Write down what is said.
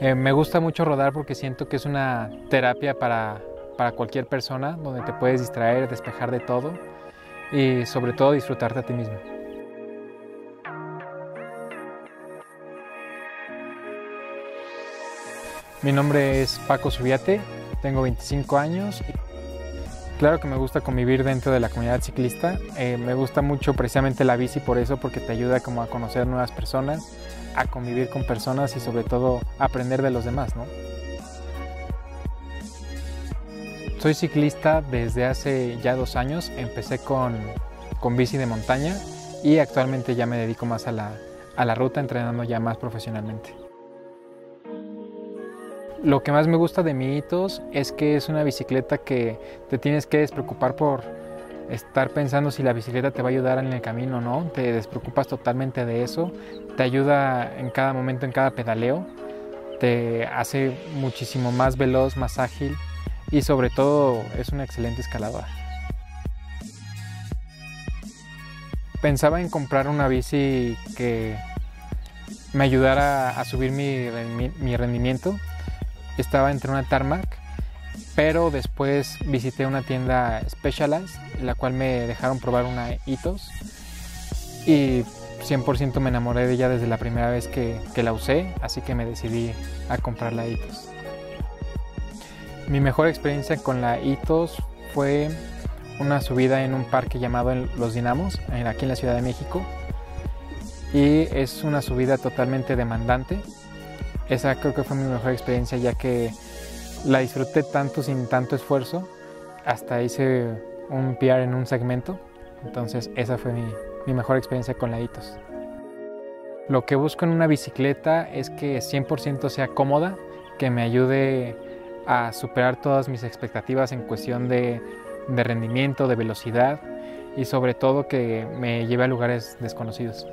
Eh, me gusta mucho rodar porque siento que es una terapia para, para cualquier persona, donde te puedes distraer, despejar de todo y sobre todo disfrutarte a ti mismo. Mi nombre es Paco Subiate, tengo 25 años. Claro que me gusta convivir dentro de la comunidad ciclista. Eh, me gusta mucho precisamente la bici por eso, porque te ayuda como a conocer nuevas personas, a convivir con personas y sobre todo aprender de los demás, ¿no? Soy ciclista desde hace ya dos años. Empecé con, con bici de montaña y actualmente ya me dedico más a la, a la ruta, entrenando ya más profesionalmente. Lo que más me gusta de mi Hitos es que es una bicicleta que te tienes que despreocupar por estar pensando si la bicicleta te va a ayudar en el camino o no. Te despreocupas totalmente de eso. Te ayuda en cada momento, en cada pedaleo. Te hace muchísimo más veloz, más ágil y sobre todo es una excelente escaladora. Pensaba en comprar una bici que me ayudara a subir mi, mi rendimiento estaba entre una tarmac, pero después visité una tienda Specialized, en la cual me dejaron probar una Itos y 100% me enamoré de ella desde la primera vez que, la usé, así que me decidí a comprar la Itos. Mi mejor experiencia con la Itos fue una subida en un parque llamado Los Dinamos, aquí en la Ciudad de México. Y es una subida totalmente demandante, esa creo que fue mi mejor experiencia ya que la disfruté tanto sin tanto esfuerzo. Hasta hice un PR en un segmento. Entonces esa fue mi, mejor experiencia con la ITOS. Lo que busco en una bicicleta es que 100% sea cómoda, que me ayude a superar todas mis expectativas en cuestión de, de rendimiento, de velocidad y sobre todo que me lleve a lugares desconocidos.